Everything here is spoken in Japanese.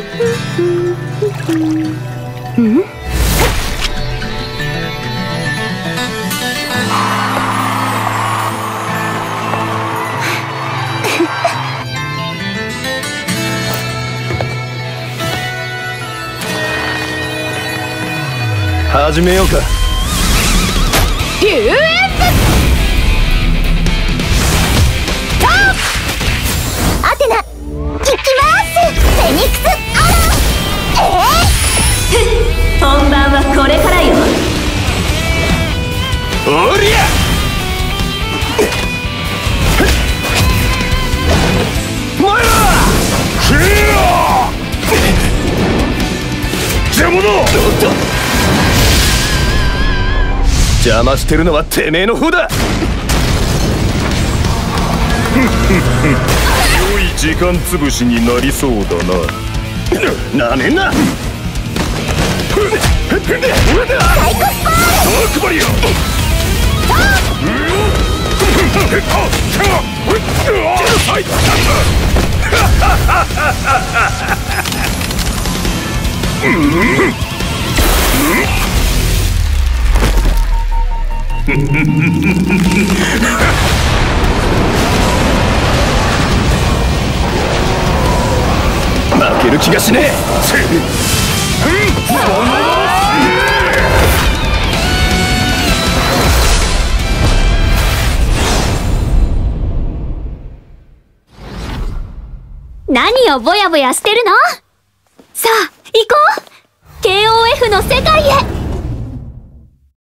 始めようか。邪魔してるのはてめえの方だ。良い時間つぶしになりそうだな。なめんな負ける気がしねえ。何をぼやぼやしてるの？さあ行こう。KOF の世界へ。